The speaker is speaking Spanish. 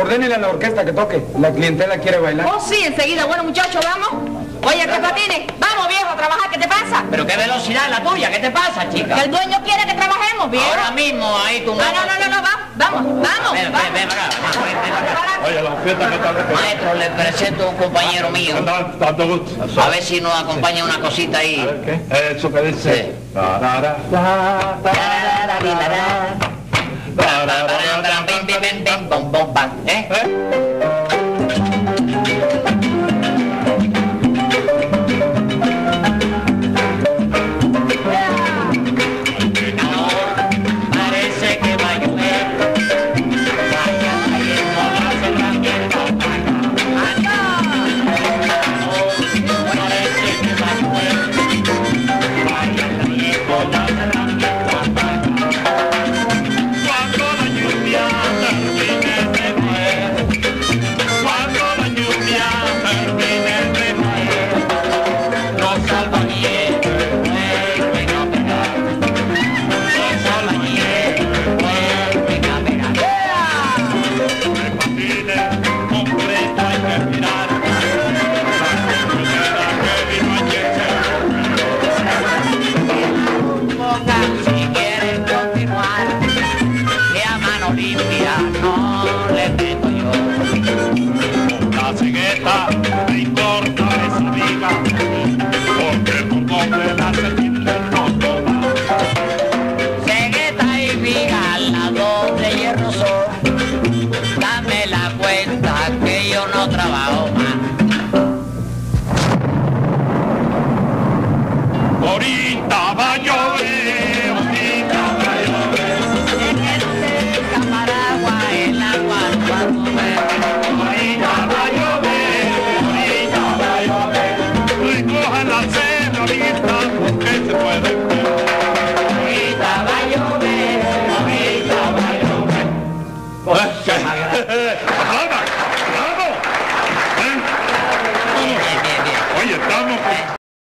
ordénele a la orquesta que toque. La clientela quiere bailar. Oh, sí, enseguida. Bueno, muchachos, vamos. Oye, ¿qué patines? Vamos, viejo, a trabajar. ¿Qué te pasa? Pero qué velocidad la tuya, ¿qué te pasa, Que chica? el dueño quiere que trabajemos, viejo. Ahora mismo ahí tu No, no, no, no, no, va- vamos, vamos. Ven, vamos. ven acá, ven, ven acá. Oye, la fiesta que tal Maestro, le presento a un compañero mío. Tanto gusto. A ver si nos acompaña una cosita ahí. ¿qué? Eso que dice. bang bang bang? Que a mano limpia no le meto yo. la cegueta me importa esa viga, porque por condenarse tiene no toma. Cegueta y viga al lado de hierro son. Dame la cuenta que yo no trabajo